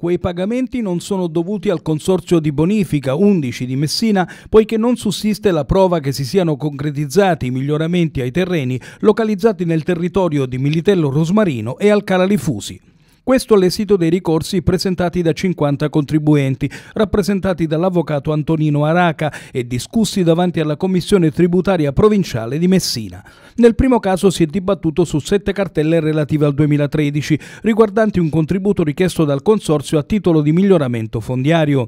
Quei pagamenti non sono dovuti al consorzio di bonifica 11 di Messina, poiché non sussiste la prova che si siano concretizzati i miglioramenti ai terreni localizzati nel territorio di Militello Rosmarino e Alcala Lifusi. Questo l'esito dei ricorsi presentati da 50 contribuenti, rappresentati dall'avvocato Antonino Araca e discussi davanti alla Commissione tributaria provinciale di Messina. Nel primo caso si è dibattuto su sette cartelle relative al 2013, riguardanti un contributo richiesto dal Consorzio a titolo di miglioramento fondiario.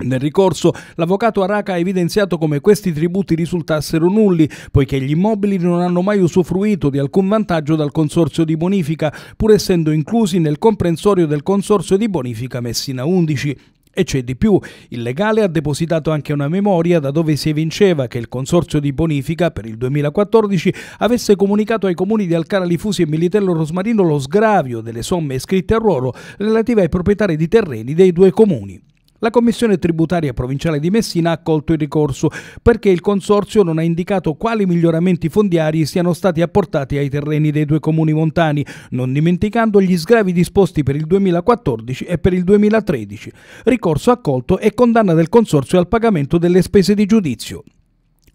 Nel ricorso, l'avvocato Araca ha evidenziato come questi tributi risultassero nulli, poiché gli immobili non hanno mai usufruito di alcun vantaggio dal consorzio di bonifica, pur essendo inclusi nel comprensorio del consorzio di bonifica Messina 11. E c'è di più, il legale ha depositato anche una memoria da dove si evinceva che il consorzio di bonifica per il 2014 avesse comunicato ai comuni di Alcara Lifusi e Militello Rosmarino lo sgravio delle somme iscritte a ruolo relative ai proprietari di terreni dei due comuni. La Commissione tributaria provinciale di Messina ha accolto il ricorso perché il Consorzio non ha indicato quali miglioramenti fondiari siano stati apportati ai terreni dei due comuni montani, non dimenticando gli sgravi disposti per il 2014 e per il 2013. Ricorso accolto e condanna del Consorzio al pagamento delle spese di giudizio.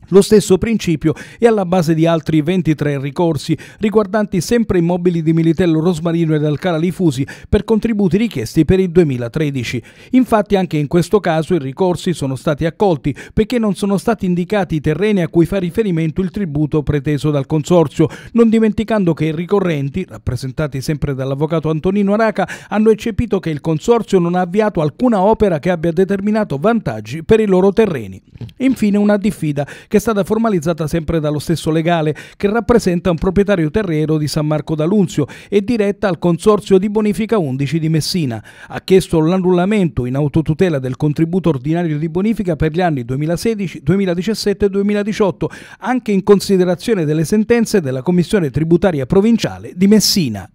Lo stesso principio è alla base di altri 23 ricorsi riguardanti sempre immobili di Militello Rosmarino ed Alcala Lifusi per contributi richiesti per il 2013. Infatti anche in questo caso i ricorsi sono stati accolti perché non sono stati indicati i terreni a cui fa riferimento il tributo preteso dal consorzio, non dimenticando che i ricorrenti, rappresentati sempre dall'avvocato Antonino Araca, hanno eccepito che il consorzio non ha avviato alcuna opera che abbia determinato vantaggi per i loro terreni. Infine una diffida che è stata formalizzata sempre dallo stesso legale, che rappresenta un proprietario terriero di San Marco d'Alunzio e diretta al Consorzio di Bonifica 11 di Messina. Ha chiesto l'annullamento in autotutela del contributo ordinario di bonifica per gli anni 2016, 2017 e 2018, anche in considerazione delle sentenze della Commissione tributaria provinciale di Messina.